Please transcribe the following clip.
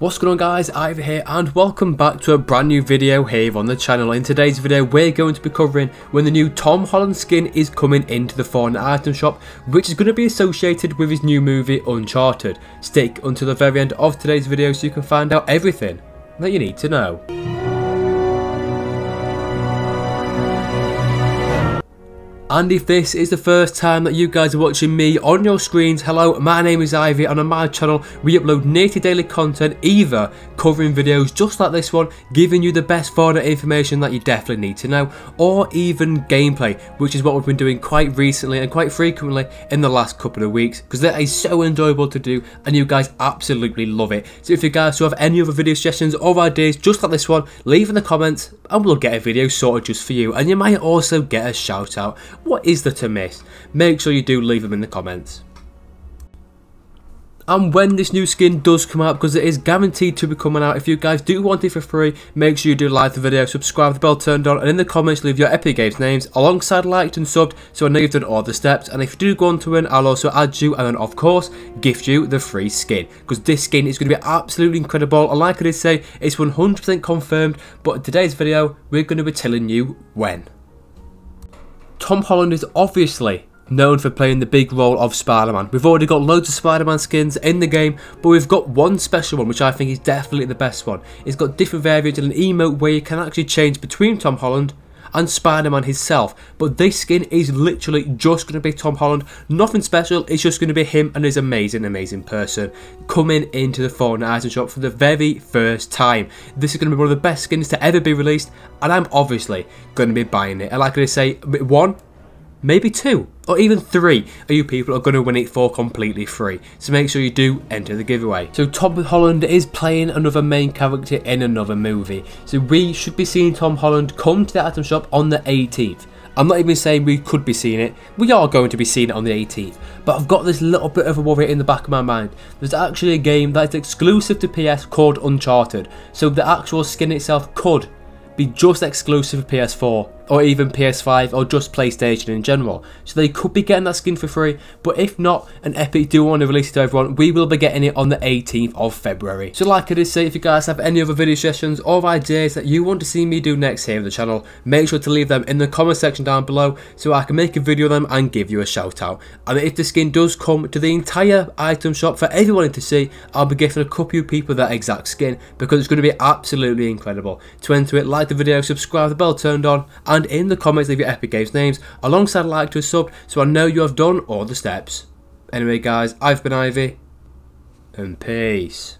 What's going on guys, Ivy here and welcome back to a brand new video here on the channel. In today's video we're going to be covering when the new Tom Holland skin is coming into the Fortnite item shop which is going to be associated with his new movie Uncharted. Stick until the very end of today's video so you can find out everything that you need to know. And if this is the first time that you guys are watching me on your screens, hello, my name is Ivy and on my channel we upload native daily content either covering videos just like this one, giving you the best Fortnite information that you definitely need to know, or even gameplay, which is what we've been doing quite recently and quite frequently in the last couple of weeks, because that is so enjoyable to do and you guys absolutely love it. So if you guys do have any other video suggestions or ideas just like this one, leave in the comments and we'll get a video sorted just for you, and you might also get a shout out. What is there to miss? Make sure you do leave them in the comments. And when this new skin does come out, because it is guaranteed to be coming out, if you guys do want it for free, make sure you do like the video, subscribe, the bell turned on, and in the comments leave your Epic Games names alongside liked and subbed so I know you've done all the steps. And if you do go on to win, I'll also add you and then of course gift you the free skin because this skin is going to be absolutely incredible. And like I did say, it's 100% confirmed. But in today's video, we're going to be telling you when. Tom Holland is obviously known for playing the big role of Spider-Man. We've already got loads of Spider-Man skins in the game, but we've got one special one, which I think is definitely the best one. It's got different variants and an emote where you can actually change between Tom Holland and Spider-Man himself. But this skin is literally just going to be Tom Holland. Nothing special. It's just going to be him and his amazing, amazing person coming into the Fortnite item shop for the very first time. This is going to be one of the best skins to ever be released. And I'm obviously going to be buying it. And like I say, one, maybe two or even three of you people are going to win it for completely free. So make sure you do enter the giveaway. So Tom Holland is playing another main character in another movie. So we should be seeing Tom Holland come to the item shop on the 18th. I'm not even saying we could be seeing it. We are going to be seeing it on the 18th. But I've got this little bit of a worry in the back of my mind. There's actually a game that is exclusive to PS called Uncharted. So the actual skin itself could be just exclusive for PS4 or even PS5 or just PlayStation in general. So they could be getting that skin for free, but if not, and Epic do want to release it to everyone, we will be getting it on the 18th of February. So like I did say, if you guys have any other video suggestions or ideas that you want to see me do next here on the channel, make sure to leave them in the comment section down below so I can make a video of them and give you a shout out. And if the skin does come to the entire item shop for everyone to see, I'll be gifting a couple of people that exact skin because it's going to be absolutely incredible. To enter it, like the video, subscribe, the bell turned on, and and in the comments leave your Epic Games names alongside a like to a sub so I know you have done all the steps. Anyway guys, I've been Ivy, and peace.